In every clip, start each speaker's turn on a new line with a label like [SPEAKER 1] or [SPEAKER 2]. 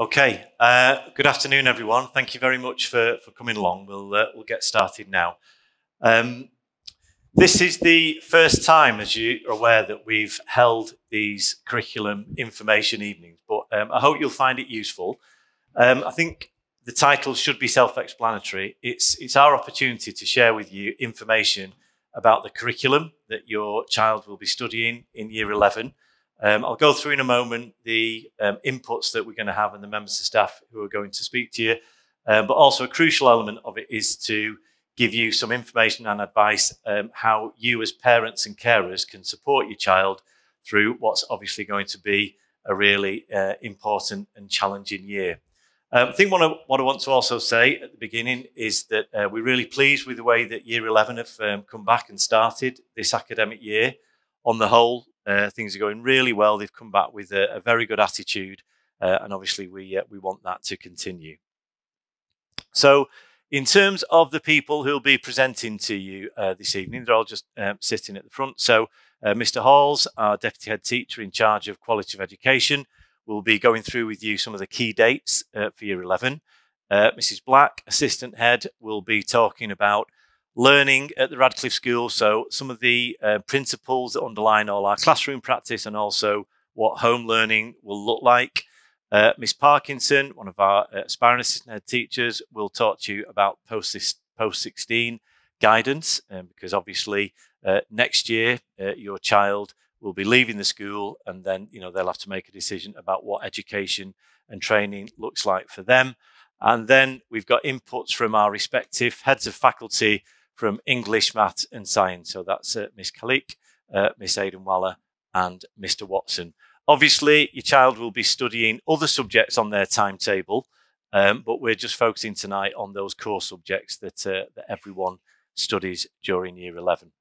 [SPEAKER 1] Okay. Uh, good afternoon, everyone. Thank you very much for, for coming along. We'll, uh, we'll get started now. Um, this is the first time, as you are aware, that we've held these curriculum information evenings, but um, I hope you'll find it useful. Um, I think the title should be self-explanatory. It's, it's our opportunity to share with you information about the curriculum that your child will be studying in year 11. Um, I'll go through in a moment the um, inputs that we're going to have and the members of staff who are going to speak to you. Um, but also a crucial element of it is to give you some information and advice um, how you as parents and carers can support your child through what's obviously going to be a really uh, important and challenging year. Um, I think what I, what I, want to also say at the beginning is that uh, we're really pleased with the way that Year 11 have um, come back and started this academic year. On the whole, uh, things are going really well. They've come back with a, a very good attitude, uh, and obviously we uh, we want that to continue. So, in terms of the people who'll be presenting to you uh, this evening, they're all just um, sitting at the front. So, uh, Mr. Halls, our deputy head teacher in charge of quality of education. We'll be going through with you some of the key dates uh, for year 11. Uh, Mrs. Black, assistant head, will be talking about learning at the Radclyffe School. So, some of the uh, principles that underline all our classroom practice and also what home learning will look like. Uh, Miss Parkinson, one of our uh, aspiring assistant head teachers, will talk to you about post post 16 guidance um, because obviously uh, next year uh, your child will be leaving the school and then you know they'll have to make a decision about what education and training looks like for them and then we've got inputs from our respective heads of faculty from english math and science so that's uh, miss Kellick uh, miss aidan waller and mr watson obviously your child will be studying other subjects on their timetable um, but we're just focusing tonight on those core subjects that, uh, that everyone studies during year 11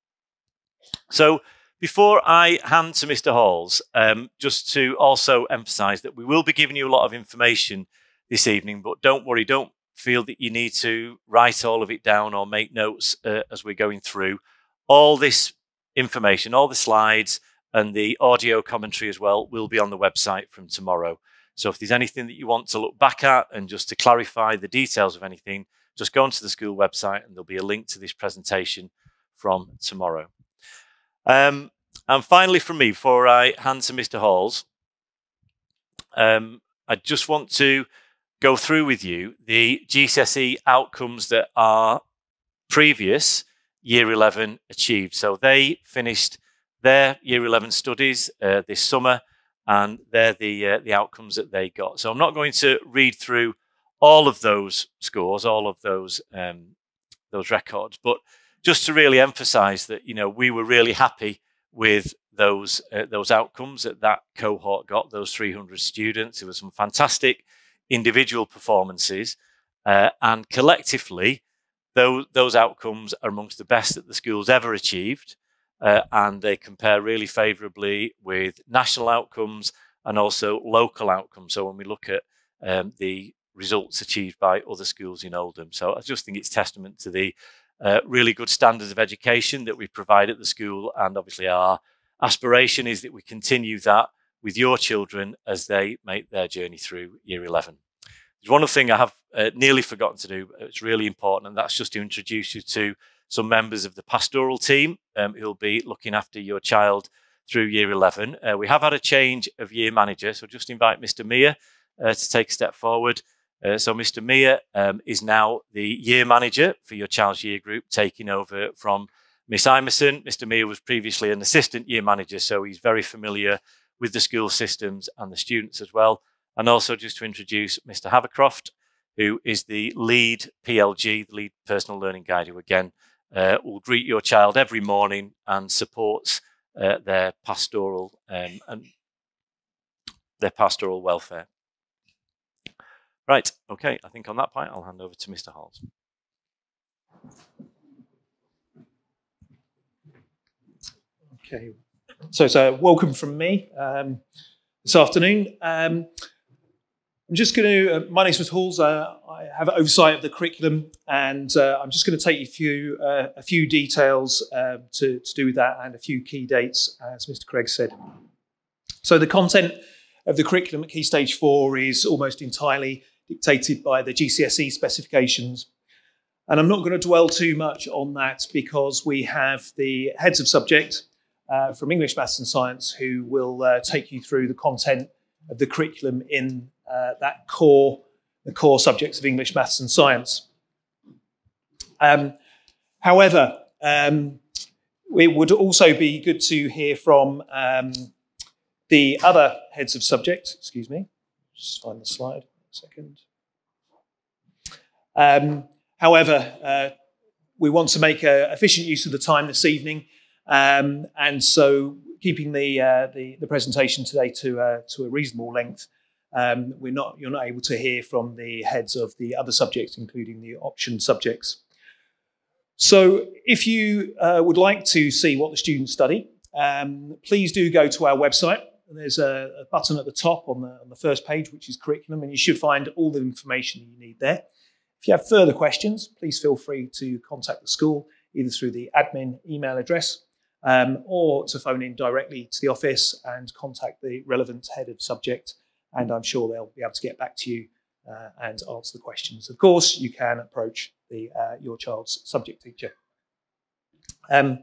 [SPEAKER 1] so before I hand to Mr. Halls, um, just to also emphasise that we will be giving you a lot of information this evening, but don't worry, don't feel that you need to write all of it down or make notes uh, as we're going through. All this information, all the slides, and the audio commentary as well will be on the website from tomorrow. So if there's anything that you want to look back at and just to clarify the details of anything, just go onto the school website and there'll be a link to this presentation from tomorrow. Um, and finally, from me, before I hand to Mr. Halls, um, I just want to go through with you the GCSE outcomes that are previous year 11 achieved. So they finished their year 11 studies uh, this summer, and they're the uh, the outcomes that they got. So I'm not going to read through all of those scores, all of those um, those records, but just to really emphasize that, you know, we were really happy with those uh, those outcomes that that cohort got, those 300 students. There were some fantastic individual performances, uh, and collectively, those those outcomes are amongst the best that the school's ever achieved, uh, and they compare really favourably with national outcomes and also local outcomes. So when we look at um, the results achieved by other schools in Oldham, so I just think it's testament to the uh, really good standards of education that we provide at the school. And obviously, our aspiration is that we continue that with your children as they make their journey through year 11. There's one other thing I have uh, nearly forgotten to do, it's really important, and that's just to introduce you to some members of the pastoral team um, who'll be looking after your child through year 11. Uh, we have had a change of year manager, so just invite Mr. Mia uh, to take a step forward. Uh, so Mr. Mia um, is now the year manager for your child's year group, taking over from Miss Imerson. Mr. Mia was previously an assistant year manager, so he's very familiar with the school systems and the students as well. And also just to introduce Mr. Havercroft, who is the lead PLG, the lead personal learning guide, who again uh, will greet your child every morning and supports uh, their pastoral um, and their pastoral welfare. Right, okay, I think on that point I'll hand over to Mr. Halls.
[SPEAKER 2] Okay, so a welcome from me um, this afternoon. Um, I'm just going to, uh, my name's Mr. Halls, uh, I have oversight of the curriculum and uh, I'm just going to take you through uh, a few details um, to, to do with that and a few key dates, as Mr. Craig said. So the content of the curriculum at Key Stage 4 is almost entirely dictated by the GCSE specifications. And I'm not going to dwell too much on that because we have the heads of subject uh, from English, Maths and Science who will uh, take you through the content of the curriculum in uh, that core, the core subjects of English, Maths and Science. Um, however, um, it would also be good to hear from um, the other heads of subject. Excuse me, just find the slide. A second. Um, however, uh, we want to make a efficient use of the time this evening, um, and so keeping the, uh, the, the presentation today to uh, to a reasonable length. Um, we're not you're not able to hear from the heads of the other subjects, including the option subjects. So, if you uh, would like to see what the students study, um, please do go to our website. There's a, a, button at the top on the, on the first page, which is curriculum, and you should find all the information you need there. If you have further questions, please feel free to contact the school either through the admin email address um, or to phone in directly to the office and contact the relevant head of subject. And I'm sure they'll be able to get back to you uh, and answer the questions. Of course, you can approach the, uh, your child's subject teacher. Um,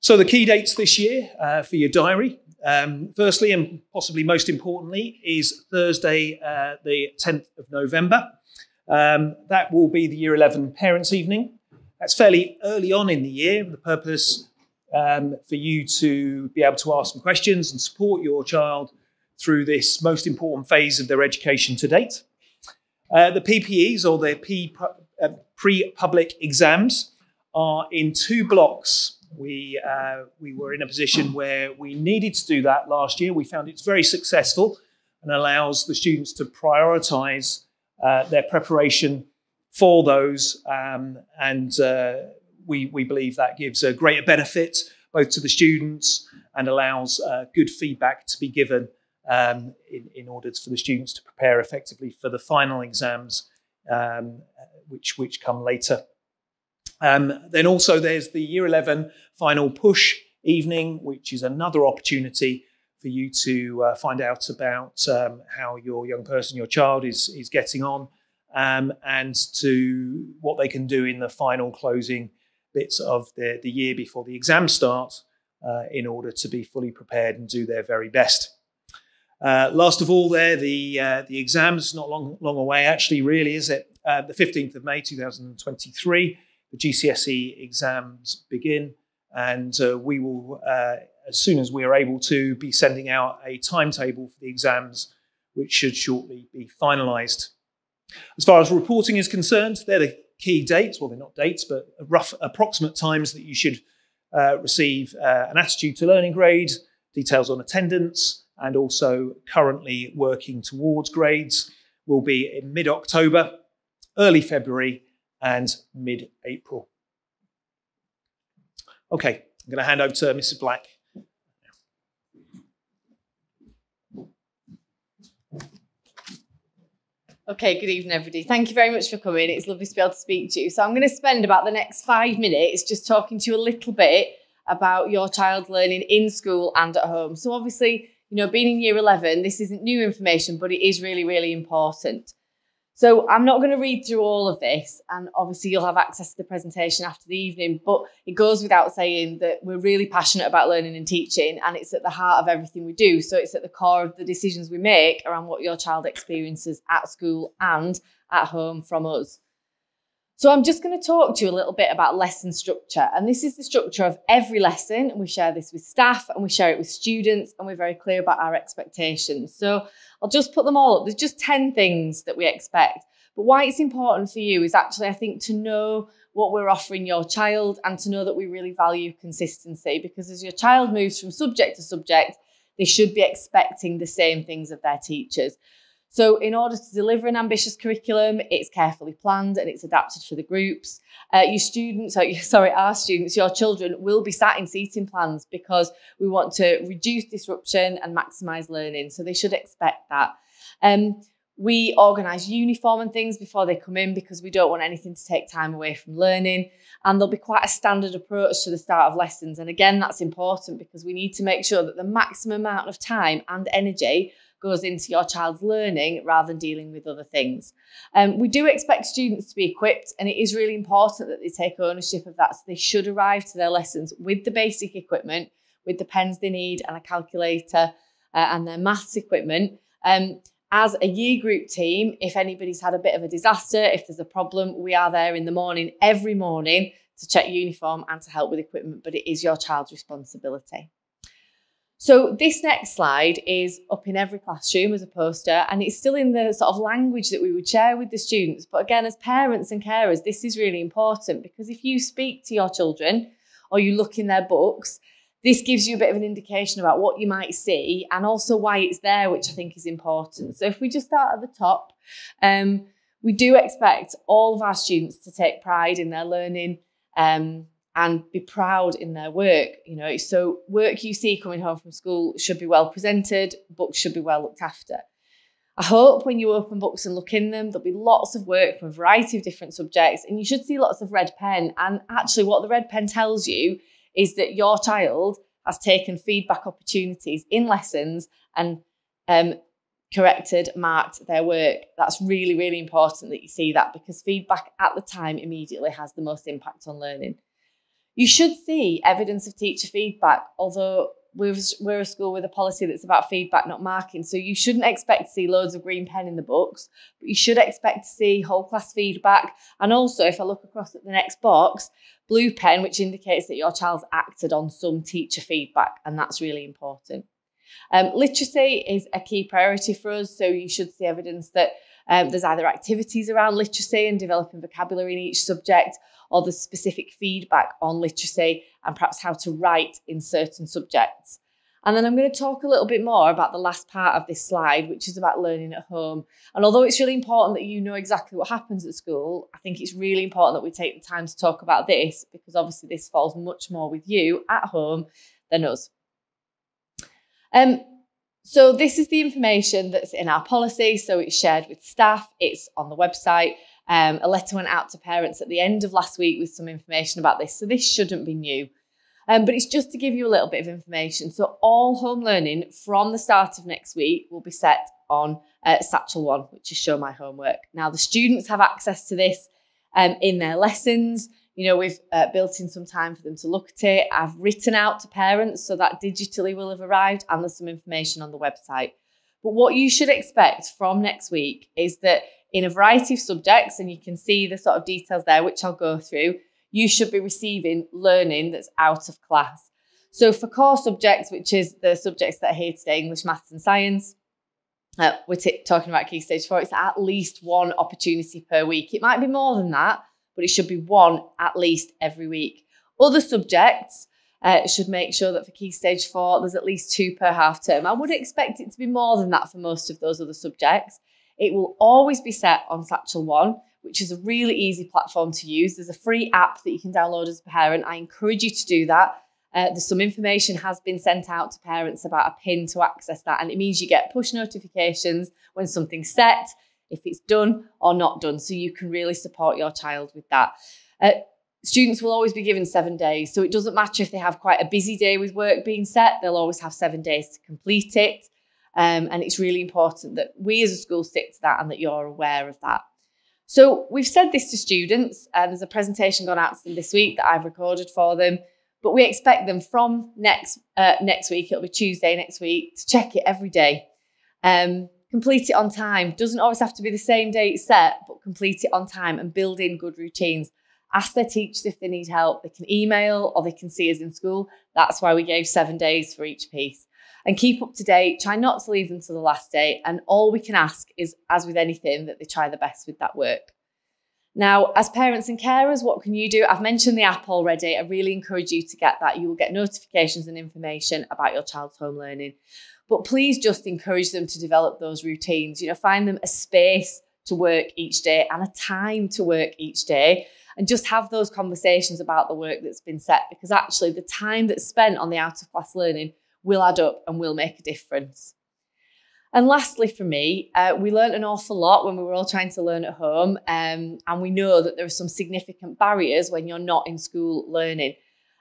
[SPEAKER 2] so the key dates this year uh, for your diary, um, firstly and possibly most importantly, is Thursday, uh, the 10th of November. Um, that will be the Year 11 Parents' Evening. That's fairly early on in the year. The purpose um, for you to be able to ask some questions and support your child through this most important phase of their education to date. Uh, the PPEs, or the P, uh, pre-public exams, are in two blocks. We, uh, we were in a position where we needed to do that last year. We found it's very successful and allows the students to prioritise uh, their preparation for those. Um, and uh, we, we believe that gives a greater benefit both to the students and allows uh, good feedback to be given um, in, in order for the students to prepare effectively for the final exams, um, which, which come later. Um, then also there's the Year 11 final push evening, which is another opportunity for you to uh, find out about um, how your young person, your child is, is getting on um, and to what they can do in the final closing bits of the, the year before the exam start uh, in order to be fully prepared and do their very best. Uh, last of all, there the uh, the exams not long long away. Actually, really, is it? Uh, the fifteenth of May, two thousand and twenty-three. The GCSE exams begin, and uh, we will, uh, as soon as we are able to, be sending out a timetable for the exams, which should shortly be finalised. As far as reporting is concerned, they're the key dates. Well, they're not dates, but rough approximate times that you should uh, receive an attitude to learning grade, details on attendance and also currently working towards grades will be in mid October, early February, and mid April. Okay, I'm going to hand over to Mrs. Black.
[SPEAKER 3] Okay, good evening, everybody. Thank you very much for coming. It's lovely to be able to speak to you. So, I'm going to spend about the next five minutes just talking to you a little bit about your child's learning in school and at home. So, obviously, you know, being in year 11, this isn't new information, but it is really, really important. So I'm not going to read through all of this, and obviously you'll have access to the presentation after the evening, but it goes without saying that we're really passionate about learning and teaching, and it's at the heart of everything we do. So it's at the core of the decisions we make around what your child experiences at school and at home from us. So I'm just going to talk to you a little bit about lesson structure. And this is the structure of every lesson. And we share this with staff and we share it with students and we're very clear about our expectations. So I'll just put them all up. There's just 10 things that we expect. But why it's important for you is actually, I think, to know what we're offering your child and to know that we really value consistency because as your child moves from subject to subject, they should be expecting the same things of their teachers. So, in order to deliver an ambitious curriculum, it's carefully planned and it's adapted for the groups. Uh, your students, sorry, our students, your children will be sat in seating plans because we want to reduce disruption and maximise learning. So, they should expect that. Um, we organise uniform and things before they come in because we don't want anything to take time away from learning. And there'll be quite a standard approach to the start of lessons. And again, that's important because we need to make sure that the maximum amount of time and energy goes into your child's learning rather than dealing with other things. Um, we do expect students to be equipped, and it is really important that they take ownership of that. So they should arrive to their lessons with the basic equipment, with the pens they need, and a calculator, uh, and their maths equipment. Um, as a year group team, if anybody's had a bit of a disaster, if there's a problem, we are there in the morning, every morning, to check uniform and to help with equipment, but it is your child's responsibility. So this next slide is up in every classroom as a poster and it's still in the sort of language that we would share with the students. But again, as parents and carers, this is really important because if you speak to your children or you look in their books, this gives you a bit of an indication about what you might see and also why it's there, which I think is important. So if we just start at the top, um, we do expect all of our students to take pride in their learning um, and be proud in their work. You know, so work you see coming home from school should be well presented, books should be well looked after. I hope when you open books and look in them, there'll be lots of work from a variety of different subjects, and you should see lots of red pen. And actually, what the red pen tells you is that your child has taken feedback opportunities in lessons and um, corrected, marked their work. That's really, really important that you see that because feedback at the time immediately has the most impact on learning. You should see evidence of teacher feedback, although we're, a school with a policy that's about feedback, not marking. So you shouldn't expect to see loads of green pen in the books, but you should expect to see whole class feedback. And also, if I look across at the next box, blue pen, which indicates that your child's acted on some teacher feedback, and that's really important. Um, literacy is a key priority for us, so you should see evidence that um, there's either activities around literacy and developing vocabulary in each subject, or the specific feedback on literacy and perhaps how to write in certain subjects. And then I'm going to talk a little bit more about the last part of this slide, which is about learning at home. And although it's really important that you know exactly what happens at school, I think it's really important that we take the time to talk about this because obviously this falls much more with you at home than us. Um, so this is the information that's in our policy. So it's shared with staff, it's on the website. Um, a letter went out to parents at the end of last week with some information about this. So this shouldn't be new. Um, but it's just to give you a little bit of information. So all home learning from the start of next week will be set on uh, Satchel 1, which is Show My Homework. Now, the students have access to this um, in their lessons. You know, we've uh, built in some time for them to look at it. I've written out to parents, so that digitally will have arrived, and there's some information on the website. But what you should expect from next week is that in a variety of subjects, and you can see the sort of details there, which I'll go through, you should be receiving learning that's out of class. So for core subjects, which is the subjects that are here today, English, Maths and Science, uh, we're t- talking about Key Stage 4, it's at least one opportunity per week. It might be more than that, but it should be one at least every week. Other subjects uh, should make sure that for Key Stage 4, there's at least two per half term. I would expect it to be more than that for most of those other subjects. It will always be set on Satchel 1, which is a really easy platform to use. There's a free app that you can download as a parent. I encourage you to do that. Uh, there's some information has been sent out to parents about a pin to access that, and it means you get push notifications when something's set, if it's done or not done, so you can really support your child with that. Uh, students will always be given seven days, so it doesn't matter if they have quite a busy day with work being set, they'll always have seven days to complete it. Um, and it's really important that we as a school stick to that and that you're aware of that. So we've said this to students, and there's a presentation gone out to them this week that I've recorded for them. But we expect them from next uh, next week, it'll be Tuesday next week, to check it every day. Um, complete it on time. Doesn't always have to be the same date set, but complete it on time and build in good routines. Ask their teachers if they need help. They can email or they can see us in school. That's why we gave seven days for each piece and keep up to date. Try not to leave them to the last day. And all we can ask is, as with anything, that they try the best with that work. Now, as parents and carers, what can you do? I've mentioned the app already. I really encourage you to get that. You will get notifications and information about your child's home learning. But please just encourage them to develop those routines. You know, find them a space to work each day and a time to work each day and just have those conversations about the work that's been set because actually the time that's spent on the out of class learning will add up and will make a difference. And lastly, for me, uh, we learned an awful lot when we were all trying to learn at home. Um, and we know that there are some significant barriers when you're not in school learning.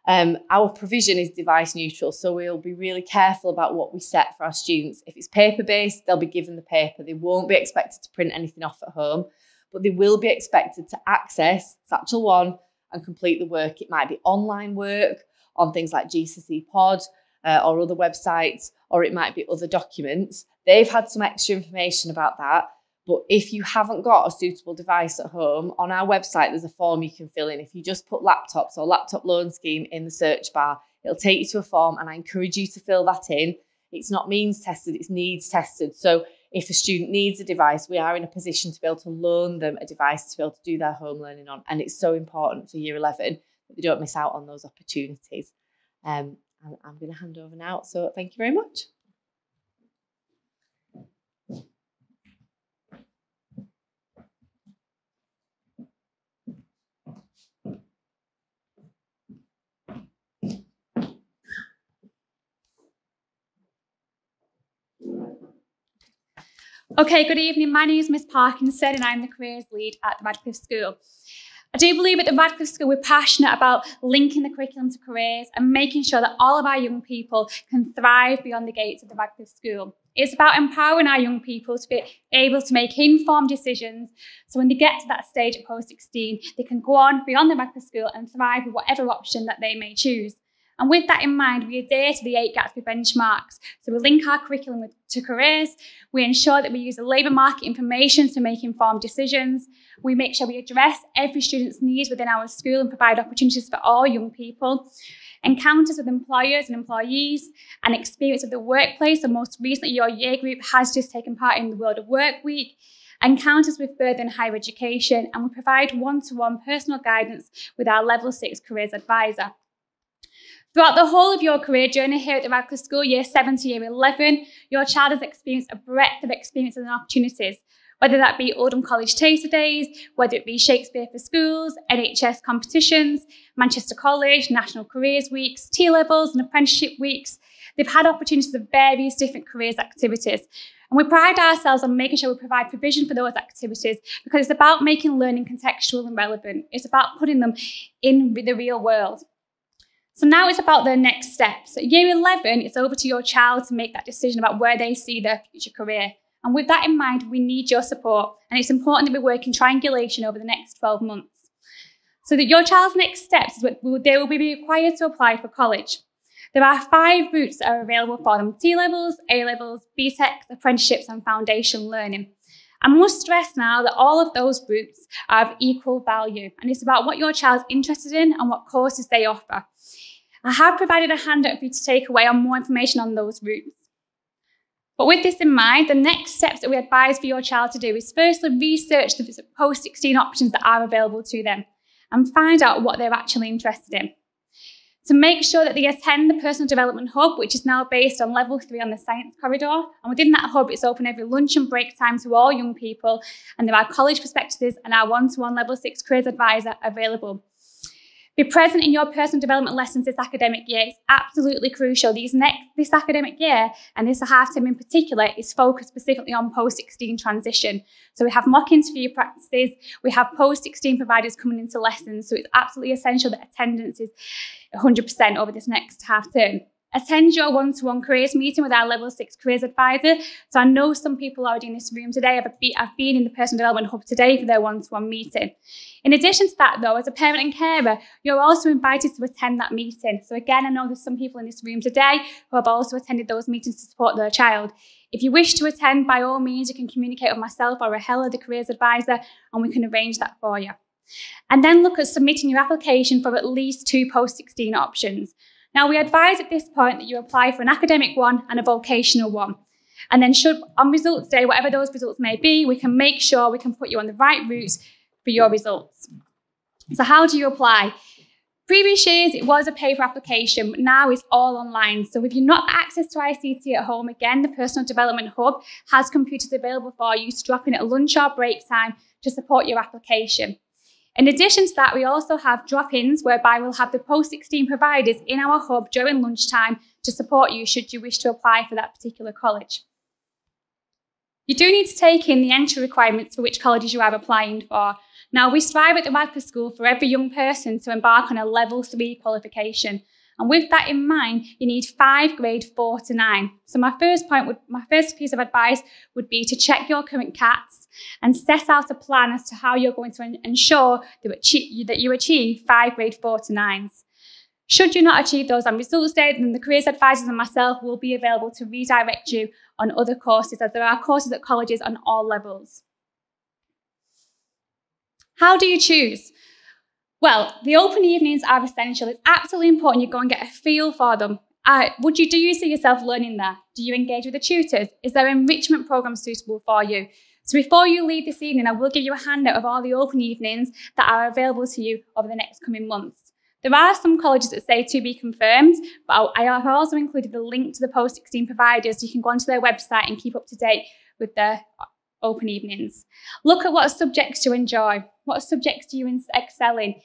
[SPEAKER 3] Um, our provision is device neutral, so we'll be really careful about what we set for our students. If it's paper based, they'll be given the paper. They won't be expected to print anything off at home, but they will be expected to access Satchel One and complete the work. It might be online work on things like GCSE Pod uh, or other websites, or it might be other documents. They've had some extra information about that. But if you haven't got a suitable device at home, on our website, there's a form you can fill in. If you just put laptops or laptop loan scheme in the search bar, it'll take you to a form, and I encourage you to fill that in. It's not means tested, it's needs tested. So if a student needs a device, we are in a position to be able to loan them a device to be able to do their home learning on. And it's so important for year 11 that they don't miss out on those opportunities. Um, and I'm going to hand over now. So thank you very much.
[SPEAKER 4] Okay, good evening. My name is Miss Parkinson and I'm the careers lead at the Radclyffe School. I do believe at the Radclyffe School we're passionate about linking the curriculum to careers and making sure that all of our young people can thrive beyond the gates of the Radclyffe School. It's about empowering our young people to be able to make informed decisions so when they get to that stage at post 16, they can go on beyond the Radclyffe School and thrive with whatever option that they may choose. And with that in mind, we adhere to the eight Gatsby benchmarks. So we link our curriculum with, to careers. We ensure that we use the labour market information to make informed decisions. We make sure we address every student's needs within our school and provide opportunities for all young people. Encounters with employers and employees, and experience of the workplace. And most recently, your year group has just taken part in the World of Work Week encounters with further and higher education, and we provide one to one personal guidance with our Level 6 Careers Advisor. Throughout the whole of your career journey here at the Radclyffe School, year 7 to year 11, your child has experienced a breadth of experiences and opportunities, whether that be Oldham College Taster Days, whether it be Shakespeare for Schools, NHS competitions, Manchester College, National Careers Weeks, T-levels and apprenticeship weeks. They've had opportunities of various different careers activities. And we pride ourselves on making sure we provide provision for those activities because it's about making learning contextual and relevant. It's about putting them in the real world. So now it's about the next steps. At year 11, it's over to your child to make that decision about where they see their future career. And with that in mind, we need your support. And it's important that we work in triangulation over the next 12 months. So that your child's next steps is what they will be required to apply for college. There are five routes that are available for them T levels, A levels, BTEC, apprenticeships, and foundation learning. I must stress now that all of those routes are of equal value, and it's about what your child's interested in and what courses they offer. I have provided a handout for you to take away on more information on those routes. But with this in mind, the next steps that we advise for your child to do is firstly research the post 16 options that are available to them and find out what they're actually interested in. To make sure that they attend the Personal Development Hub, which is now based on level three on the Science Corridor. And within that hub, it's open every lunch and break time to all young people. And there are college perspectives and our one to one level six careers advisor available. Be present in your personal development lessons this academic year. It's absolutely crucial. These next, this academic year, and this half term in particular, is focused specifically on post 16 transition. So we have mock interview practices, we have post 16 providers coming into lessons. So it's absolutely essential that attendance is 100% over this next half term attend your one-to-one careers meeting with our level six careers advisor. So I know some people already in this room today have been in the personal development hub today for their one-to-one meeting. In addition to that though, as a parent and carer, you're also invited to attend that meeting. So again, I know there's some people in this room today who have also attended those meetings to support their child. If you wish to attend, by all means, you can communicate with myself or Rahela, the careers advisor, and we can arrange that for you. And then look at submitting your application for at least two post-16 options. Now, we advise at this point that you apply for an academic one and a vocational one. And then should, on results day, whatever those results may be, we can make sure we can put you on the right route for your results. So how do you apply? Previous years, it was a paper application, but now it's all online. So if you've not access to ICT at home, again, the Personal Development Hub has computers available for you to drop in at lunch or break time to support your application. In addition to that, we also have drop-ins whereby we'll have the post-16 providers in our hub during lunchtime to support you should you wish to apply for that particular college. You do need to take in the entry requirements for which colleges you are applying for. Now, we strive at the Radclyffe School for every young person to embark on a level three qualification. And with that in mind, you need five grade four to nine. So my first point would, my first piece of advice would be to check your current CATs and set out a plan as to how you're going to ensure that you achieve five grade four to nines. Should you not achieve those on results day, then the careers advisors and myself will be available to redirect you on other courses as there are courses at colleges on all levels. How do you choose? Well, the open evenings are essential. It's absolutely important you go and get a feel for them. Uh, would you do you see yourself learning there? Do you engage with the tutors? Is there enrichment program suitable for you? So before you leave this evening, I will give you a handout of all the open evenings that are available to you over the next coming months. There are some colleges that say to be confirmed, but I have also included the link to the post 16 providers so you can go onto their website and keep up to date with their open evenings. Look at what subjects you enjoy, what subjects do you excel in.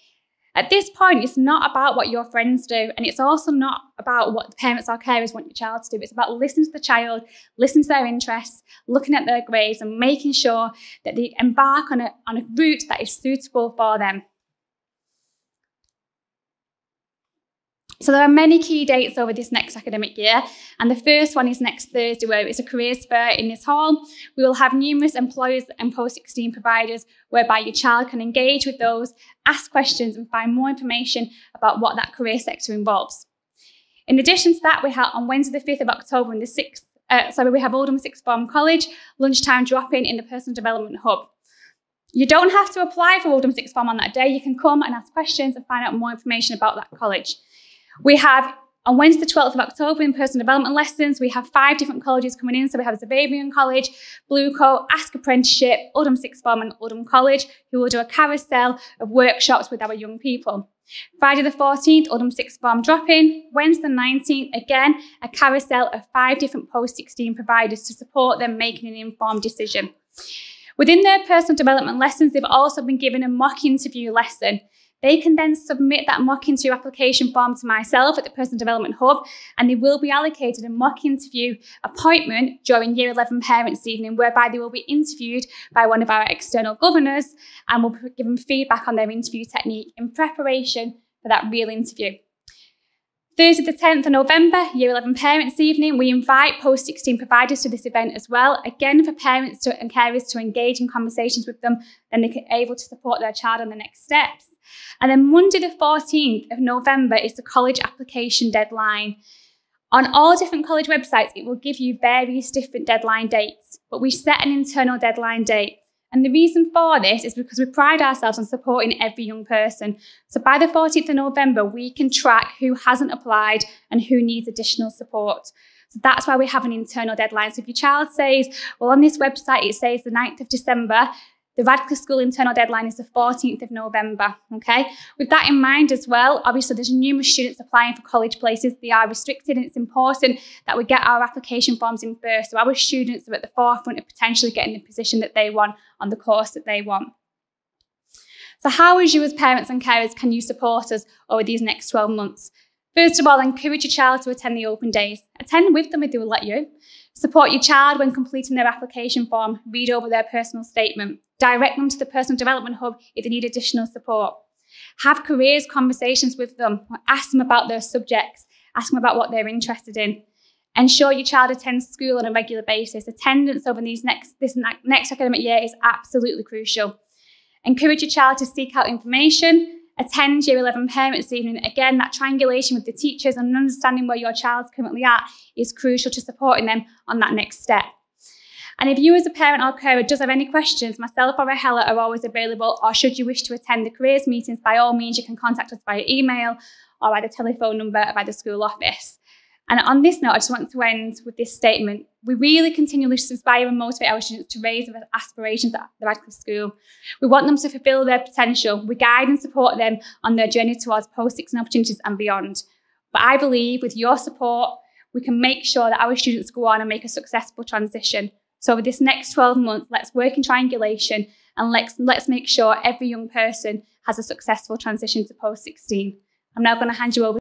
[SPEAKER 4] At this point, it's not about what your friends do, and it's also not about what the parents or carers want your child to do. It's about listening to the child, listening to their interests, looking at their grades, and making sure that they embark on a, on a route that is suitable for them. So there are many key dates over this next academic year, and the first one is next Thursday, where it's a careers fair in this hall. We will have numerous employers and post-16 providers whereby your child can engage with those, ask questions, and find more information about what that career sector involves. In addition to that, we have on Wednesday the 5th of October and the 6th, uh, sorry, we have Oldham Sixth Form College, lunchtime drop-in in the Personal Development Hub. You don't have to apply for Oldham Sixth Form on that day. You can come and ask questions and find out more information about that college. We have on Wednesday, the 12th of October, in personal development lessons, we have five different colleges coming in. So we have Xaverian College, Bluecoat, Ask Apprenticeship, Oldham Sixth Form, and Oldham College, who will do a carousel of workshops with our young people. Friday the 14th, Oldham Sixth Form drop-in. Wednesday the 19th, again, a carousel of five different post-16 providers to support them making an informed decision. Within their personal development lessons, they've also been given a mock interview lesson. They can then submit that mock interview application form to myself at the Personal Development Hub, and they will be allocated a mock interview appointment during Year 11 Parents Evening, whereby they will be interviewed by one of our external governors and will give them feedback on their interview technique in preparation for that real interview. Thursday, the 10th of November, Year 11 Parents Evening, we invite post 16 providers to this event as well. Again, for parents to, and carers to engage in conversations with them, then they're able to support their child on the next steps. And then Monday, the 14th of November, is the college application deadline. On all different college websites, it will give you various different deadline dates, but we set an internal deadline date. And the reason for this is because we pride ourselves on supporting every young person. So by the 14th of November, we can track who hasn't applied and who needs additional support. So that's why we have an internal deadline. So if your child says, well, on this website, it says the 9th of December, the Radclyffe School internal deadline is the 14th of November. Okay. With that in mind as well, obviously there's numerous students applying for college places. They are restricted, and it's important that we get our application forms in first, so our students are at the forefront of potentially getting the position that they want on the course that they want. So, how, as you as parents and carers, can you support us over these next 12 months? First of all, encourage your child to attend the open days. Attend with them if they will let you. Support your child when completing their application form. Read over their personal statement. Direct them to the Personal Development Hub if they need additional support. Have careers conversations with them. Ask them about their subjects. Ask them about what they're interested in. Ensure your child attends school on a regular basis. Attendance over these next, this next academic year is absolutely crucial. Encourage your child to seek out information. Attend Year 11 Parents Evening. Again, that triangulation with the teachers and understanding where your child's currently at is crucial to supporting them on that next step. And if you as a parent or carer does have any questions, myself or Hella are always available, or should you wish to attend the careers meetings, by all means, you can contact us via email or by the telephone number or by the school office. And on this note, I just want to end with this statement. We really continually inspire and motivate our students to raise their aspirations at the Radclyffe School. We want them to fulfil their potential. We guide and support them on their journey towards post-16 opportunities and beyond. But I believe with your support, we can make sure that our students go on and make a successful transition so over this next 12 months, let's work in triangulation and let's, let's make sure every young person has a successful transition to post 16. I'm now going to hand you over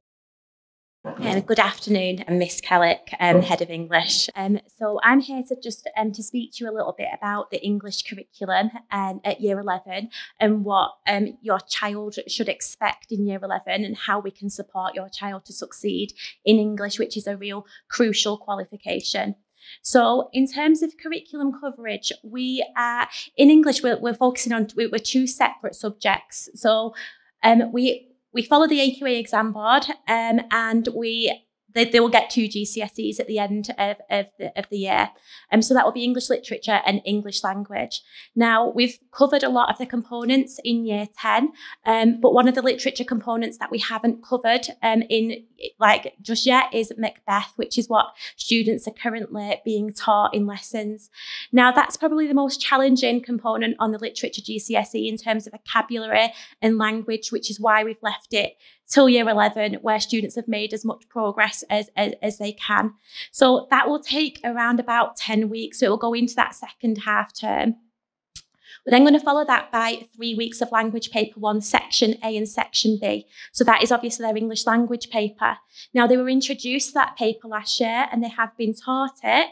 [SPEAKER 5] Um, good afternoon, I'm Miss Kellick, um, Head of English. Um, so I'm here to just um, to speak to you a little bit about the English curriculum um, at Year 11 and what um, your child should expect in Year 11 and how we can support your child to succeed in English, which is a real crucial qualification. So, in terms of curriculum coverage, we are in English. We're, we're focusing on we're two separate subjects. So, um, we we follow the AQA exam board um, and we they, they will get two GCSEs at the end of, of, the, of the year. Um, so that will be English literature and English language. Now, we've covered a lot of the components in year 10, um, but one of the literature components that we haven't covered um, in like just yet is Macbeth, which is what students are currently being taught in lessons. Now, that's probably the most challenging component on the literature GCSE in terms of vocabulary and language, which is why we've left it till year 11 where students have made as much progress as, as, as, they can. So that will take around about 10 weeks. So it will go into that second half term. We're then going to follow that by three weeks of language paper one, section A and section B. So that is obviously their English language paper. Now they were introduced to that paper last year and they have been taught it,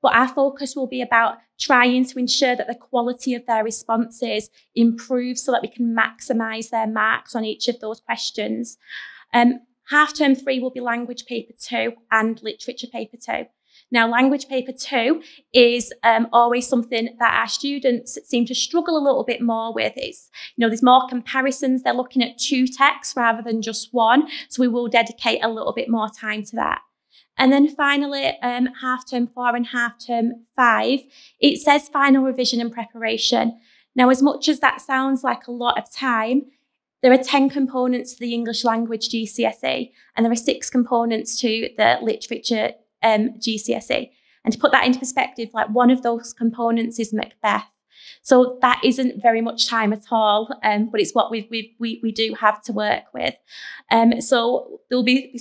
[SPEAKER 5] but our focus will be about trying to ensure that the quality of their responses improves so that we can maximise their marks on each of those questions. Um, half term three will be language paper two and literature paper two. Now, language paper two is um, always something that our students seem to struggle a little bit more with. It's, you know, there's more comparisons. They're looking at two texts rather than just one. So we will dedicate a little bit more time to that. And then finally, um, half term four and half term five, it says final revision and preparation. Now, as much as that sounds like a lot of time, there are 10 components to the English language GCSE, and there are six components to the literature um, GCSE. And to put that into perspective, like one of those components is Macbeth. So that isn't very much time at all, um, but it's what we we we do have to work with. Um, so there'll be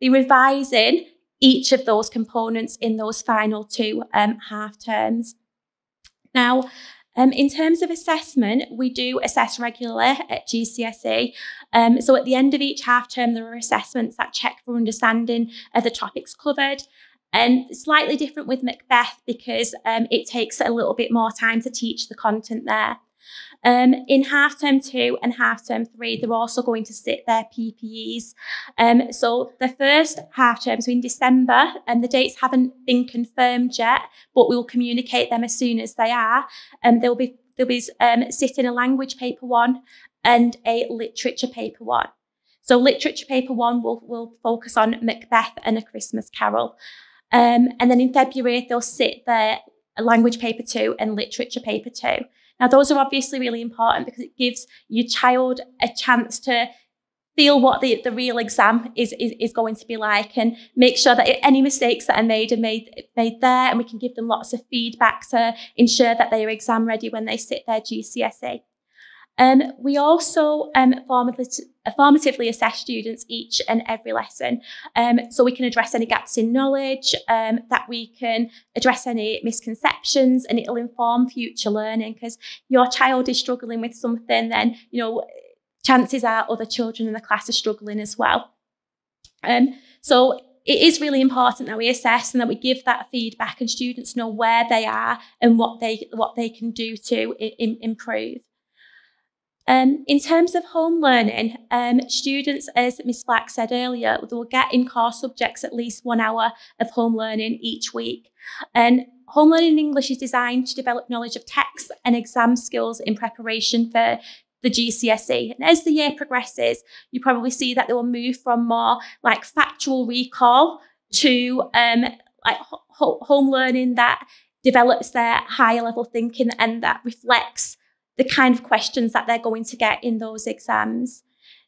[SPEAKER 5] be revising each of those components in those final two um, half terms. Now, um, in terms of assessment, we do assess regularly at GCSE. Um, so at the end of each half term, there are assessments that check for understanding of the topics covered. And slightly different with Macbeth because um, it takes a little bit more time to teach the content there. Um, in half term two and half term three, they're also going to sit their PPEs. Um, so the first half term, so in December, and the dates haven't been confirmed yet, but we'll communicate them as soon as they are. And um, they'll be they'll be um, sitting a language paper one and a literature paper one. So literature paper one will will focus on Macbeth and a Christmas Carol. Um, and then in February, they'll sit their language paper two and literature paper two. Now, those are obviously really important because it gives your child a chance to feel what the, the real exam is, is, is going to be like and make sure that any mistakes that are made are made, made there and we can give them lots of feedback to ensure that they are exam ready when they sit their GCSE. Um, we also um, formatively assess students each and every lesson. Um, so we can address any gaps in knowledge, um, that we can address any misconceptions and it'll inform future learning because your child is struggling with something, then, you know, chances are other children in the class are struggling as well. Um, so it is really important that we assess and that we give that feedback and students know where they are and what they what they can do to improve. Um, in terms of home learning, um, students, as Ms Black said earlier, will get in core subjects at least one hour of home learning each week. And home learning in English is designed to develop knowledge of text and exam skills in preparation for the GCSE. And as the year progresses, you probably see that they will move from more like factual recall to um, like ho- home learning that develops their higher level thinking and that reflects the kind of questions that they're going to get in those exams.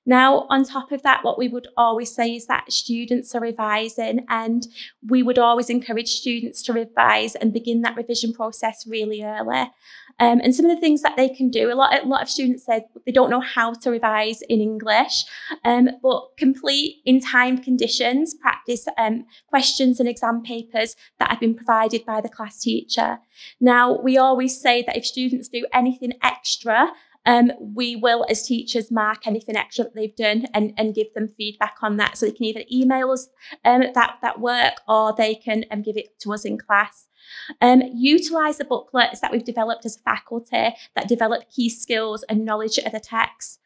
[SPEAKER 5] Now, on top of that, what we would always say is that students are revising, and we would always encourage students to revise and begin that revision process really early. Um, and some of the things that they can do, a lot, a lot of students said they don't know how to revise in English, um, but complete in time conditions, practice um, questions and exam papers that have been provided by the class teacher. Now, we always say that if students do anything extra, Um, we will, as teachers, mark anything extra that they've done and, and give them feedback on that. So they can either email us um, that, that work or they can um, give it to us in class. Um, utilise the booklets that we've developed as a faculty that develop key skills and knowledge of the text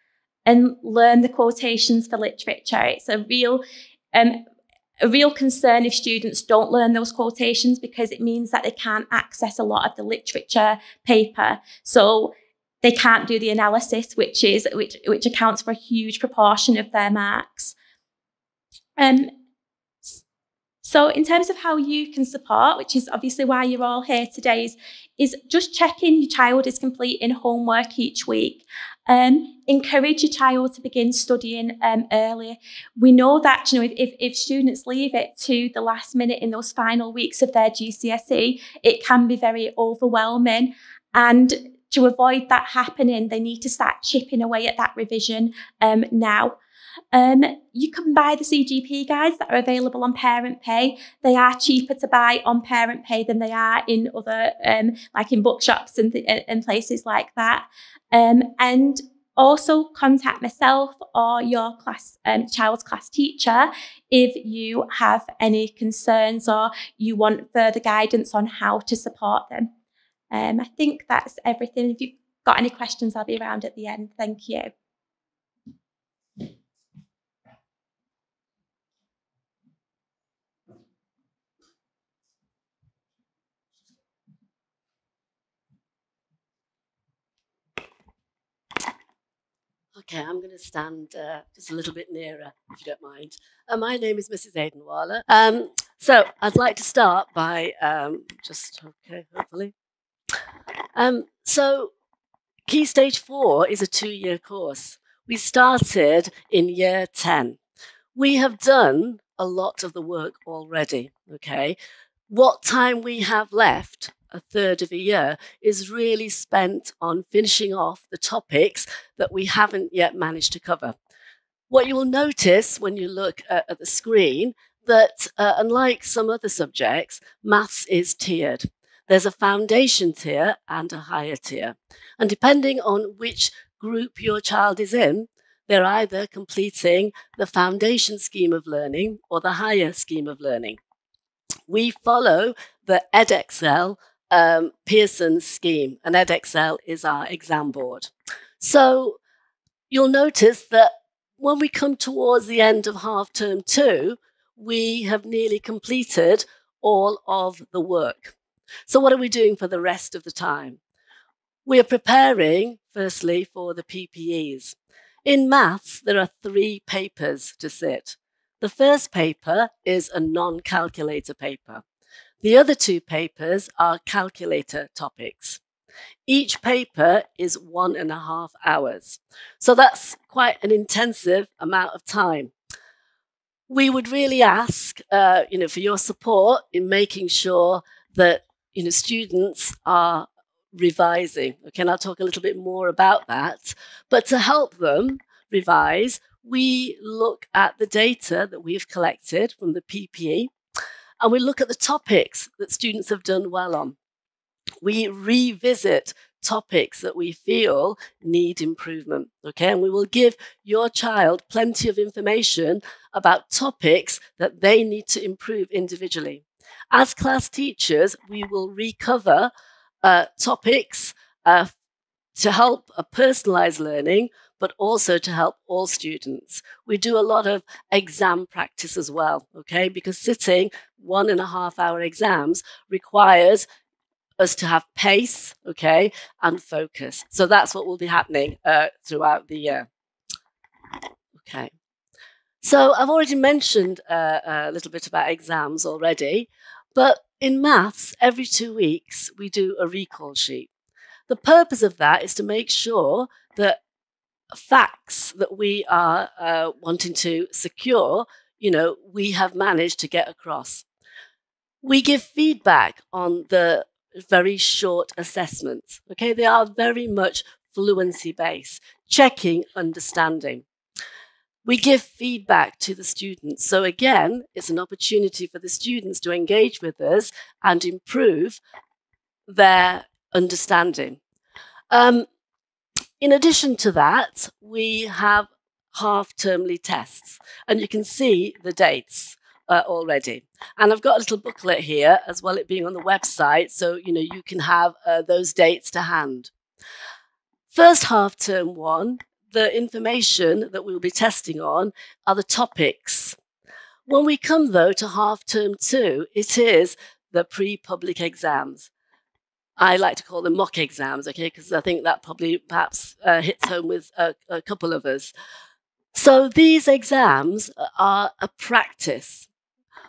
[SPEAKER 5] and learn the quotations for literature. It's a real um, a real concern if students don't learn those quotations because it means that they can't access a lot of the literature paper. So they can't do the analysis, which is which which accounts for a huge proportion of their marks. Um, so in terms of how you can support, which is obviously why you're all here today, is, is just checking your child is completing homework each week. Um, encourage your child to begin studying um, early. We know that you know if, if students leave it to the last minute in those final weeks of their GCSE, it can be very overwhelming. And to avoid that happening, they need to start chipping away at that revision um, now. Um, you can buy the CGP guides that are available on Parent Pay. They are cheaper to buy on Parent Pay than they are in other, um, like in bookshops and, th- and places like that. Um, and also contact myself or your class um, child's class teacher if you have any concerns or you want further guidance on how to support them. Um, I think that's everything. If you've got any questions, I'll be around at the end. Thank you.
[SPEAKER 6] Okay, I'm going to stand uh, just a little bit nearer, if you don't mind. Uh, my name is Mrs. Aidenwaller. Um, so I'd like to start by um, just, okay, hopefully. Um, so Key Stage 4 is a two-year course. We started in year 10. We have done a lot of the work already, okay? What time we have left a third of a year is really spent on finishing off the topics that we haven't yet managed to cover. What you will notice when you look at, at the screen that uh, unlike some other subjects, maths is tiered. There's a foundation tier and a higher tier. And depending on which group your child is in, they're either completing the foundation scheme of learning or the higher scheme of learning. We follow the Edexcel um, Pearson scheme, and Edexcel is our exam board. So you'll notice that when we come towards the end of half term two, we have nearly completed all of the work. So what are we doing for the rest of the time? We are preparing, firstly, for the PPEs. In maths, there are three papers to sit. The first paper is a non-calculator paper. The other two papers are calculator topics. Each paper is one and a half hours. So that's quite an intensive amount of time. We would really ask, uh, you know, for your support in making sure that, you know, students are revising. Okay, and I'll talk a little bit more about that. But to help them revise, we look at the data that we've collected from the PPE and we look at the topics that students have done well on. We revisit topics that we feel need improvement. Okay, and we will give your child plenty of information about topics that they need to improve individually. As class teachers, we will recover uh, topics uh, to help a personalized learning, but also to help all students. We do a lot of exam practice as well, okay? Because sitting one and a half hour exams requires us to have pace, okay, and focus. So that's what will be happening uh, throughout the year. Okay. So I've already mentioned uh, a little bit about exams already, but in maths, every two weeks we do a recall sheet. The purpose of that is to make sure that facts that we are uh, wanting to secure, you know, we have managed to get across. We give feedback on the very short assessments. Okay, they are very much fluency based, checking understanding. We give feedback to the students. So again, it's an opportunity for the students to engage with us and improve their understanding. Um, in addition to that, we have half-termly tests, and you can see the dates uh, already. And I've got a little booklet here, as well it being on the website, so you know you can have uh, those dates to hand. First half term one, the information that we'll be testing on are the topics. When we come though to half term two, it is the pre-public exams. I like to call them mock exams, okay, because I think that probably perhaps uh, hits home with a, a couple of us. So these exams are a practice,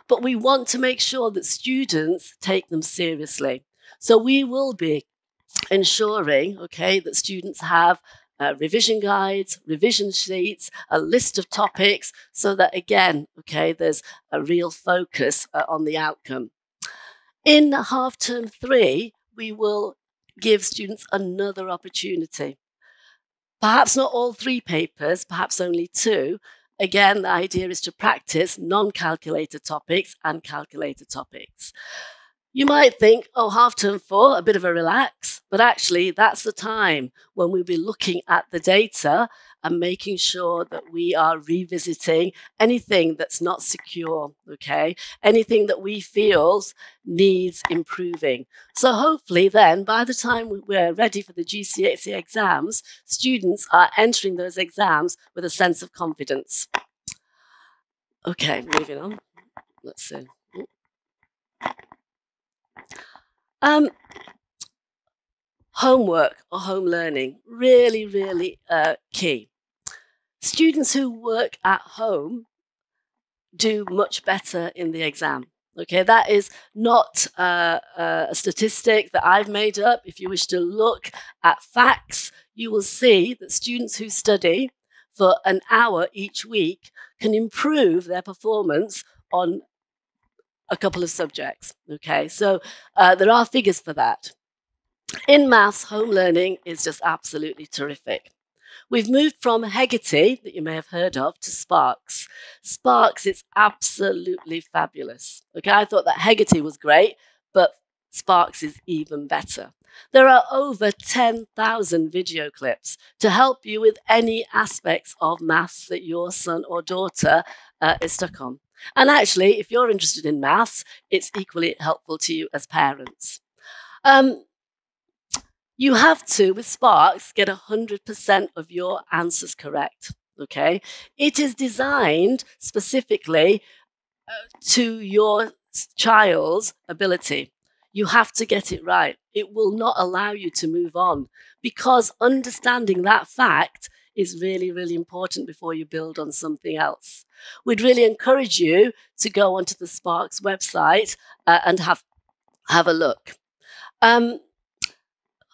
[SPEAKER 6] but we want to make sure that students take them seriously. So we will be ensuring, okay, that students have uh, revision guides, revision sheets, a list of topics, so that again, okay, there's a real focus uh, on the outcome. In half term three, we will give students another opportunity. Perhaps not all three papers, perhaps only two. Again, the idea is to practice non calculated topics and calculated topics. You might think, oh, half term four, a bit of a relax, but actually, that's the time when we'll be looking at the data and making sure that we are revisiting anything that's not secure, okay? Anything that we feel needs improving. So, hopefully, then, by the time we're ready for the GCSE exams, students are entering those exams with a sense of confidence. Okay, moving on. Let's see. Um, homework or home learning, really, really uh, key. Students who work at home do much better in the exam. Okay, that is not uh, uh, a statistic that I've made up. If you wish to look at facts, you will see that students who study for an hour each week can improve their performance on a couple of subjects. Okay, so uh, there are figures for that. In maths, home learning is just absolutely terrific. We've moved from Hegarty, that you may have heard of, to Sparx. Sparx is absolutely fabulous. Okay, I thought that Hegarty was great, but Sparx is even better. There are over 10,000 video clips to help you with any aspects of maths that your son or daughter uh, is stuck on. And actually, if you're interested in maths, it's equally helpful to you as parents. Um, you have to, with Sparx, get 100% of your answers correct. Okay? It is designed specifically uh, to your child's ability. You have to get it right. It will not allow you to move on because understanding that fact is really, really important before you build on something else. We'd really encourage you to go onto the Sparx website uh, and have, have a look. Um,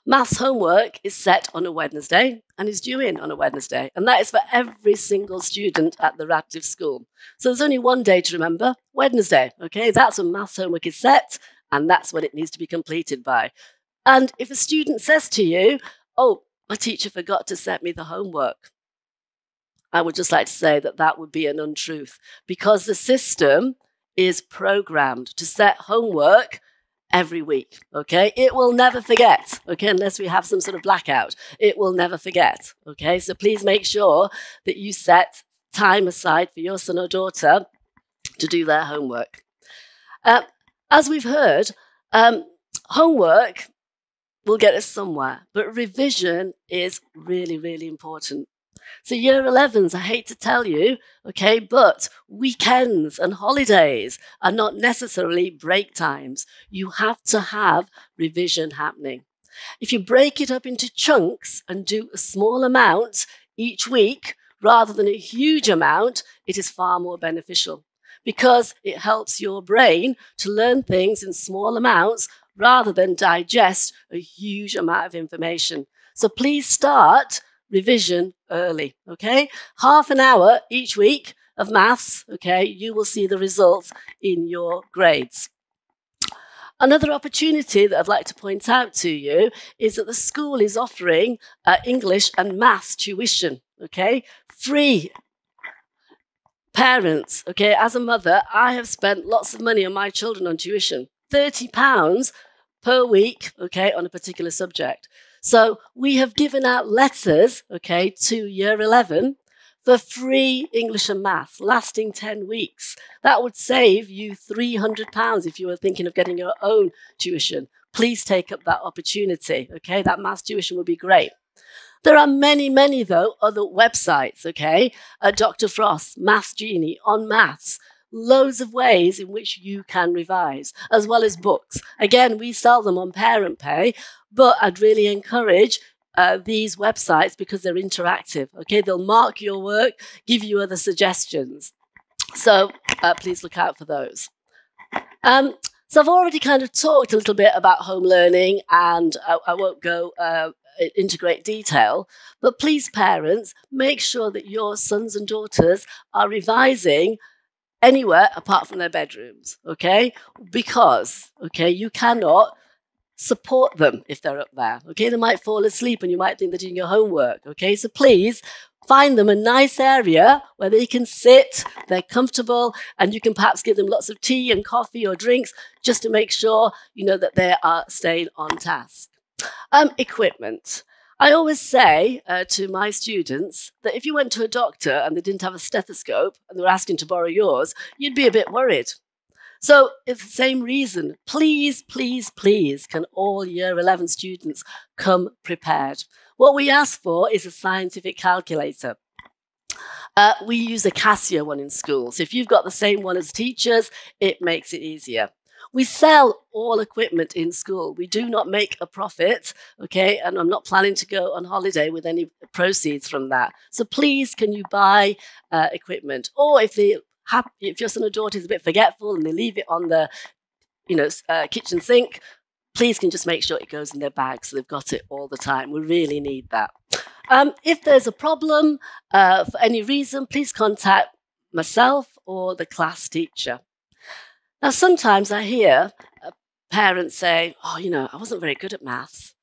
[SPEAKER 6] maths homework is set on a Wednesday and is due in on a Wednesday, and that is for every single student at the Radclyffe School. So there's only one day to remember Wednesday, okay? That's when maths homework is set, and that's when it needs to be completed by. And if a student says to you, Oh, my teacher forgot to set me the homework. I would just like to say that that would be an untruth because the system is programmed to set homework every week. Okay. It will never forget. Okay. Unless we have some sort of blackout, it will never forget. Okay. So please make sure that you set time aside for your son or daughter to do their homework. Uh, as we've heard, um, homework will get us somewhere. But revision is really, really important. So, year 11s, I hate to tell you, okay, but weekends and holidays are not necessarily break times. You have to have revision happening. If you break it up into chunks and do a small amount each week rather than a huge amount, it is far more beneficial because it helps your brain to learn things in small amounts rather than digest a huge amount of information. So please start revision early, okay? Half an hour each week of maths, okay? You will see the results in your grades. Another opportunity that I'd like to point out to you is that the school is offering uh, English and maths tuition, okay? Free parents, okay, as a mother, I have spent lots of money on my children on tuition. £30 per week, okay, on a particular subject. So we have given out letters, okay, to year 11 for free English and maths lasting 10 weeks. That would save you £300 if you were thinking of getting your own tuition. Please take up that opportunity, okay? That maths tuition would be great. There are many, many, though, other websites, okay? Uh, Dr. Frost, Maths Genie, on maths, loads of ways in which you can revise, as well as books. Again, we sell them on Parent Pay, but I'd really encourage uh, these websites because they're interactive. Okay, they'll mark your work, give you other suggestions. So uh, please look out for those. Um, so I've already kind of talked a little bit about home learning, and I, I won't go uh, into great detail. But please, parents, make sure that your sons and daughters are revising anywhere apart from their bedrooms, okay? Because, okay, you cannot support them if they're up there, okay? They might fall asleep and you might think they're doing your homework, okay? So please find them a nice area where they can sit, they're comfortable, and you can perhaps give them lots of tea and coffee or drinks just to make sure, you know, that they are staying on task. Um, equipment. I always say uh, to my students that if you went to a doctor and they didn't have a stethoscope and they were asking to borrow yours, you'd be a bit worried. So it's the same reason. Please, please, please, can all year 11 students come prepared? What we ask for is a scientific calculator. Uh, we use a Casio one in school. So if you've got the same one as teachers, it makes it easier. We sell all equipment in school. We do not make a profit, okay? And I'm not planning to go on holiday with any proceeds from that. So please, can you buy uh, equipment? Or if have, if your son or daughter is a bit forgetful and they leave it on the, you know, uh, kitchen sink, please can just make sure it goes in their bag so they've got it all the time. We really need that. Um, if there's a problem uh, for any reason, please contact myself or the class teacher. Now, sometimes I hear uh, parents say, Oh, you know, I wasn't very good at maths.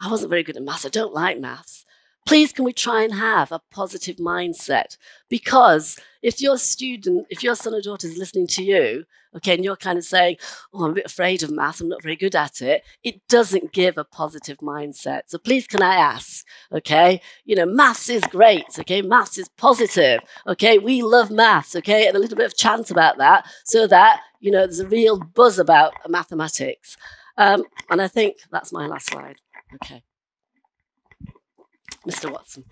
[SPEAKER 6] I wasn't very good at maths. I don't like maths. Please, can we try and have a positive mindset? Because if your student, if your son or daughter is listening to you, okay, and you're kind of saying, Oh, I'm a bit afraid of maths, I'm not very good at it, it doesn't give a positive mindset. So please, can I ask, okay, you know, maths is great, okay, maths is positive, okay, we love maths, okay, and a little bit of chant about that so that you know, there's a real buzz about mathematics. Um, and I think that's my last slide. Okay. Mr. Watson.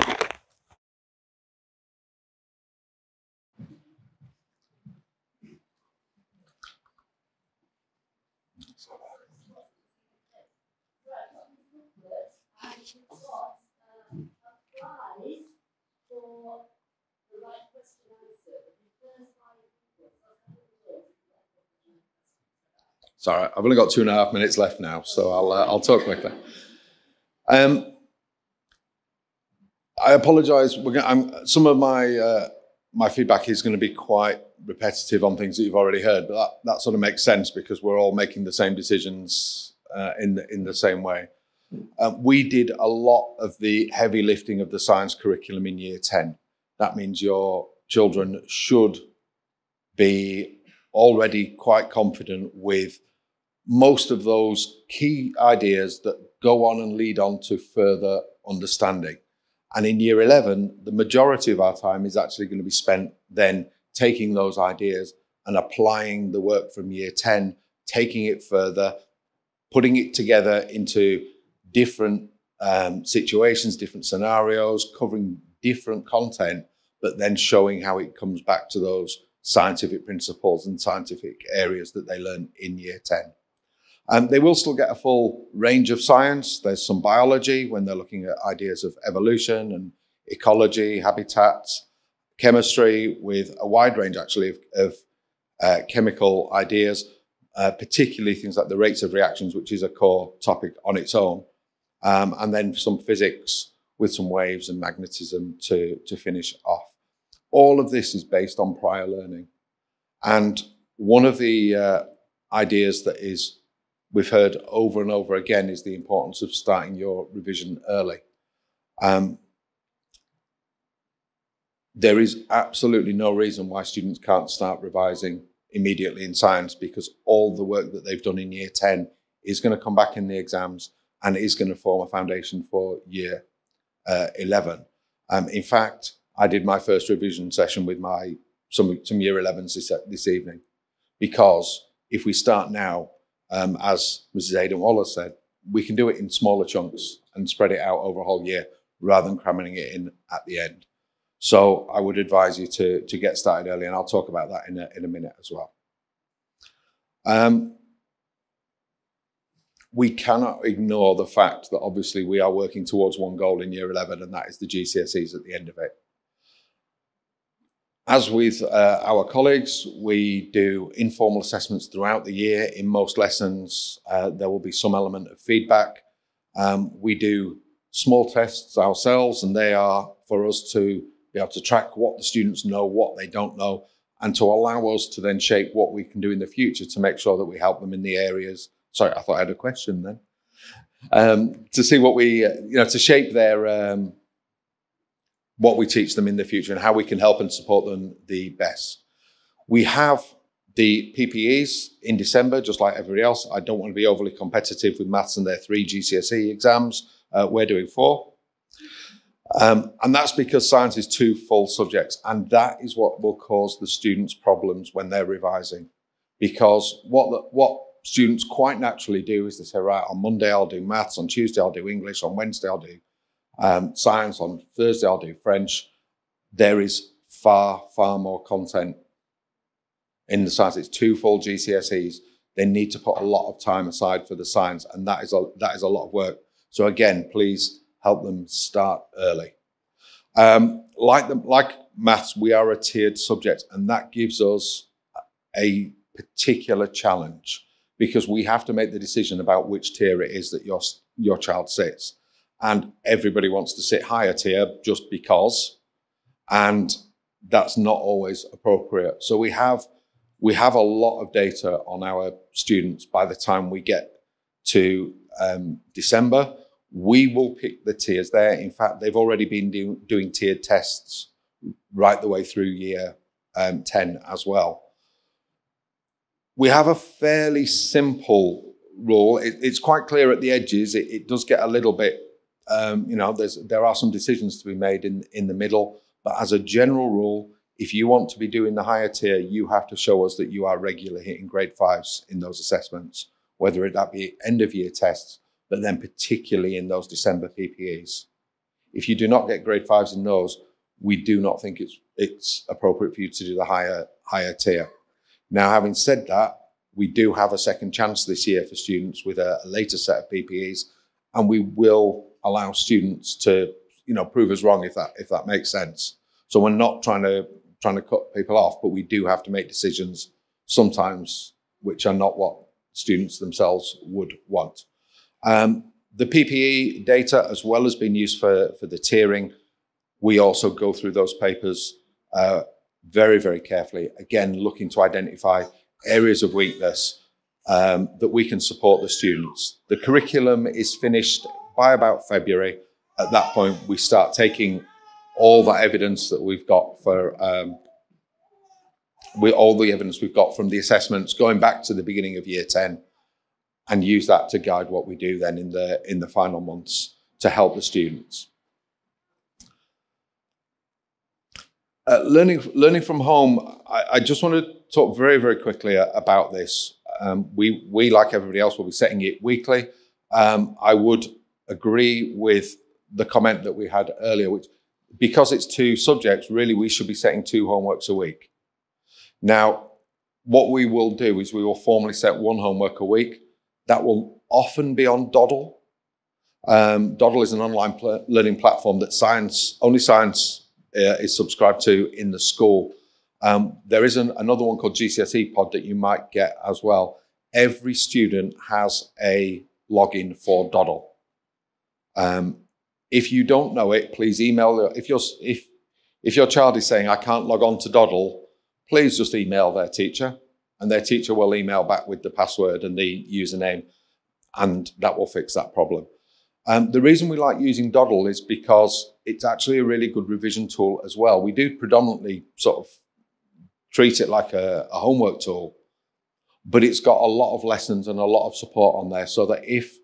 [SPEAKER 7] Sorry, I've only got two and a half minutes left now, so I'll uh, I'll talk quickly. Um, I apologise. Some of my uh, my feedback is going to be quite repetitive on things that you've already heard, but that, that sort of makes sense because we're all making the same decisions uh, in the, in the same way. Um, we did a lot of the heavy lifting of the science curriculum in year 10. That means your children should be already quite confident with most of those key ideas that go on and lead on to further understanding. And in year 11, the majority of our time is actually going to be spent then taking those ideas and applying the work from year 10, taking it further, putting it together into different um, situations, different scenarios, covering different content, but then showing how it comes back to those scientific principles and scientific areas that they learn in year 10. Um, they will still get a full range of science. There's some biology when they're looking at ideas of evolution and ecology, habitats, chemistry, with a wide range actually of, of uh, chemical ideas, uh, particularly things like the rates of reactions, which is a core topic on its own. Um, and then some physics with some waves and magnetism to, to finish off. All of this is based on prior learning. And one of the uh, ideas that is we've heard over and over again is the importance of starting your revision early. Um, there is absolutely no reason why students can't start revising immediately in science because all the work that they've done in year 10 is going to come back in the exams and is going to form a foundation for year uh, 11. Um, in fact, I did my first revision session with my some, some year 11s this, this evening because if we start now, um, as Mrs. Aidan Waller said, we can do it in smaller chunks and spread it out over a whole year rather than cramming it in at the end. So I would advise you to, to get started early, and I'll talk about that in a, in a minute as well. Um, we cannot ignore the fact that obviously we are working towards one goal in year 11, and that is the GCSEs at the end of it. As with uh, our colleagues, we do informal assessments throughout the year. In most lessons, uh, there will be some element of feedback. Um, we do small tests ourselves, and they are for us to be able to track what the students know, what they don't know, and to allow us to then shape what we can do in the future to make sure that we help them in the areas. Sorry, I thought I had a question then. Um, to see what we, uh, you know, to shape their um, what we teach them in the future and how we can help and support them the best. We have the PPEs in December, just like everybody else. I don't want to be overly competitive with maths and their three GCSE exams. Uh, we're doing four. Um, and that's because science is two full subjects. And that is what will cause the students problems when they're revising. Because what, the, what students quite naturally do is they say, right, on Monday I'll do maths, on Tuesday I'll do English, on Wednesday I'll do um, science. On Thursday, I'll do French. There is far, far more content in the science. It's two full GCSEs. They need to put a lot of time aside for the science, and that is a, that is a lot of work. So again, please help them start early. Um, like the, like maths, we are a tiered subject, and that gives us a particular challenge because we have to make the decision about which tier it is that your your child sits and everybody wants to sit higher tier just because, and that's not always appropriate. So we have we have a lot of data on our students by the time we get to um, December. We will pick the tiers there. In fact, they've already been do, doing tiered tests right the way through year um, 10 as well. We have a fairly simple rule. It, it's quite clear at the edges. It, it does get a little bit um, you know, there are some decisions to be made in, in the middle. But as a general rule, if you want to be doing the higher tier, you have to show us that you are regularly hitting grade fives in those assessments, whether that be end of year tests, but then particularly in those December PPEs. If you do not get grade fives in those, we do not think it's it's appropriate for you to do the higher higher tier. Now, having said that, we do have a second chance this year for students with a, a later set of PPEs, and we will allow students to, you know, prove us wrong if that if that makes sense. So we're not trying to trying to cut people off, but we do have to make decisions sometimes which are not what students themselves would want. Um, the PPE data, as well as being used for, for the tiering, we also go through those papers uh, very, very carefully. Again, looking to identify areas of weakness um, that we can support the students. The curriculum is finished by about February, at that point, we start taking all that evidence that we've got for um, we, all the evidence we've got from the assessments going back to the beginning of year 10 and use that to guide what we do then in the in the final months to help the students. Uh, learning learning from home, I, I, just want to talk very very quickly about this. Um, we we like everybody else will be setting it weekly. Um, I would agree with the comment that we had earlier, which because it's two subjects, really we should be setting two homeworks a week. Now, what we will do is we will formally set one homework a week. That will often be on Doddle. Um, Doddle is an online pl- learning platform that science, only science uh, is subscribed to in the school. Um, there is an, another one called GCSE Pod that you might get as well. Every student has a login for Doddle. Um, if you don't know it, please email. If your if if your child is saying I can't log on to Doddle, please just email their teacher, and their teacher will email back with the password and the username, and that will fix that problem. Um, the reason we like using Doddle is because it's actually a really good revision tool as well. We do predominantly sort of treat it like a, a homework tool, but it's got a lot of lessons and a lot of support on there so that if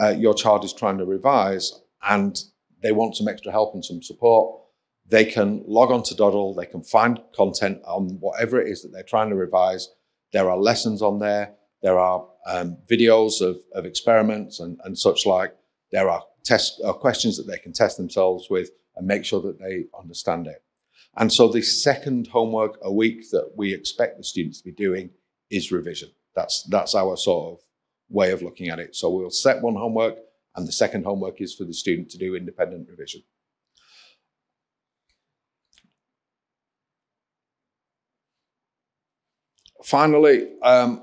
[SPEAKER 7] uh, your child is trying to revise and they want some extra help and some support, they can log on to Doddle, they can find content on whatever it is that they're trying to revise. There are lessons on there, there are um, videos of, of experiments and, and such like. There are test uh, questions that they can test themselves with and make sure that they understand it. And so the second homework a week that we expect the students to be doing is revision. That's, that's our sort of way of looking at it. So we'll set one homework and the second homework is for the student to do independent revision. Finally, um,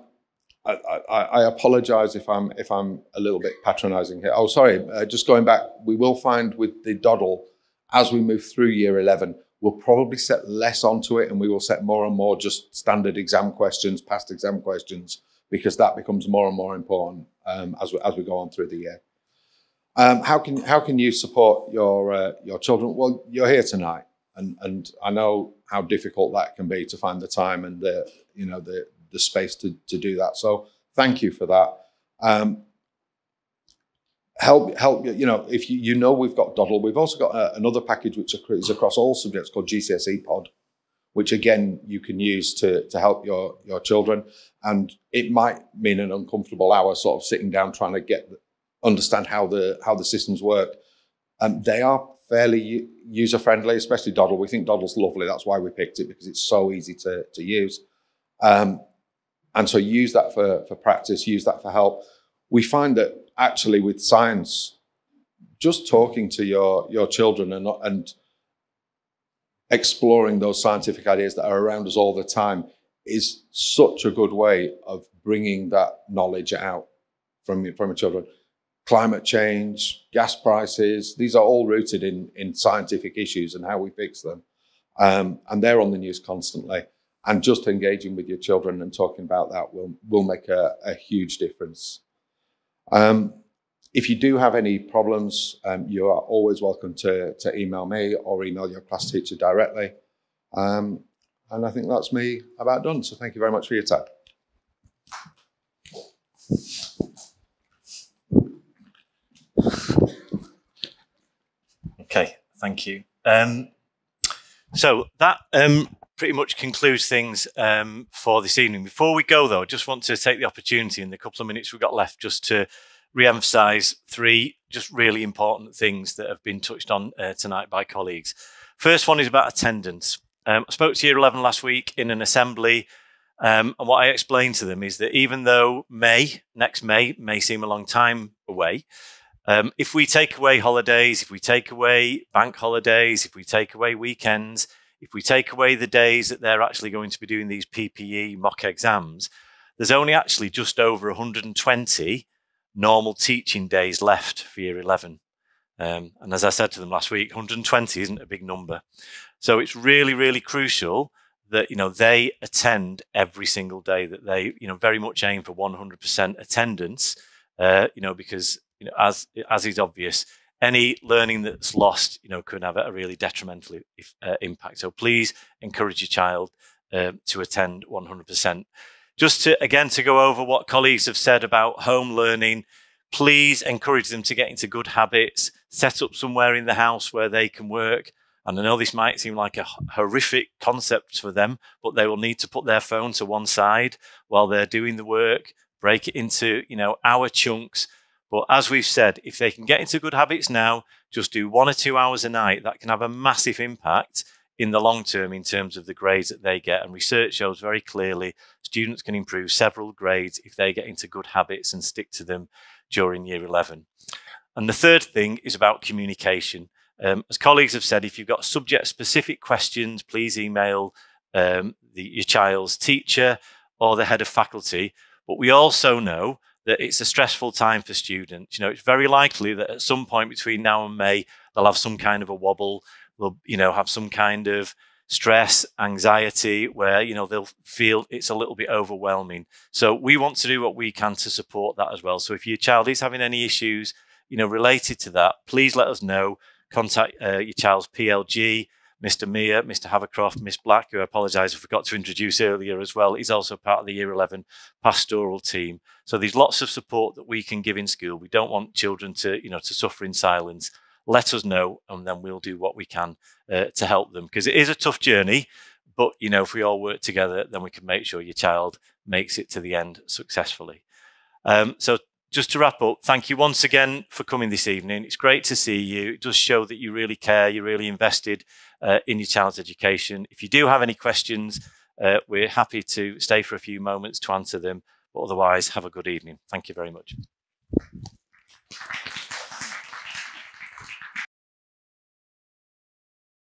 [SPEAKER 7] I, I, I apologise if I'm if I'm a little bit patronising here. Oh, sorry. Uh, just going back, we will find with the Doddle as we move through Year 11, we'll probably set less onto it, and we will set more and more just standard exam questions, past exam questions, because that becomes more and more important um, as we as we go on through the year. Um, how can how can you support your uh, your children? Well, you're here tonight, and and I know how difficult that can be to find the time and the you know the the space to to do that. So thank you for that. Um, help help you know if you, you know we've got Doddle, we've also got uh, another package which is across all subjects called GCSE Pod, which again you can use to to help your your children, and it might mean an uncomfortable hour sort of sitting down trying to get understand how the how the systems work. Um, they are fairly user friendly, especially Doddle. We think Doddle's lovely. That's why we picked it because it's so easy to to use. Um, and so use that for for practice. Use that for help. We find that actually with science, just talking to your your children and and exploring those scientific ideas that are around us all the time is such a good way of bringing that knowledge out from from your children climate change, gas prices. These are all rooted in, in scientific issues and how we fix them. Um, and they're on the news constantly. And just engaging with your children and talking about that will, will make a, a huge difference. Um, if you do have any problems, um, you are always welcome to, to email me or email your class teacher directly. Um, and I think that's me about done. So thank you very much for your time.
[SPEAKER 1] Okay, thank you. Um, so that um, pretty much concludes things um, for this evening. Before we go, though, I just want to take the opportunity in the couple of minutes we've got left just to re-emphasise three just really important things that have been touched on uh, tonight by colleagues. First one is about attendance. Um, I spoke to Year 11 last week in an assembly, um, and what I explained to them is that even though May, next May, may seem a long time away, um, if we take away holidays, if we take away bank holidays, if we take away weekends, if we take away the days that they're actually going to be doing these PPE mock exams, there's only actually just over 120 normal teaching days left for year 11. Um, and as I said to them last week, 120 isn't a big number. So it's really, really crucial that, you know, they attend every single day, that they, you know, very much aim for 100% attendance, uh, you know, because you know, as as is obvious, any learning that's lost, you know, can have a really detrimental uh, impact. So please encourage your child uh, to attend 100%. Just to again to go over what colleagues have said about home learning, please encourage them to get into good habits. Set up somewhere in the house where they can work. And I know this might seem like a horrific concept for them, but they will need to put their phone to one side while they're doing the work, break it into, you know, hour chunks but as we've said, if they can get into good habits now, just do one or two hours a night, that can have a massive impact in the long term in terms of the grades that they get. And research shows very clearly students can improve several grades if they get into good habits and stick to them during year 11. And the third thing is about communication. Um, as colleagues have said, if you've got subject specific questions, please email um, the, your child's teacher or the head of faculty. But we also know that it's a stressful time for students. You know, it's very likely that at some point between now and May, they'll have some kind of a wobble. They'll, you know, have some kind of stress, anxiety, where, you know, they'll feel it's a little bit overwhelming. So we want to do what we can to support that as well. So if your child is having any issues, you know, related to that, please let us know. Contact uh, your child's PLG, Mr. Mear, Mr. Havercroft, Miss Black, who I apologise I forgot to introduce earlier as well. He's also part of the Year 11 pastoral team. So there's lots of support that we can give in school. We don't want children to, you know, to suffer in silence. Let us know, and then we'll do what we can uh, to help them because it is a tough journey. But you know, if we all work together, then we can make sure your child makes it to the end successfully. Um, so just to wrap up, thank you once again for coming this evening. It's great to see you. It does show that you really care, you're really invested uh, in your child's education. If you do have any questions, uh, we're happy to stay for a few moments to answer them. But otherwise, have a good evening. Thank you very much.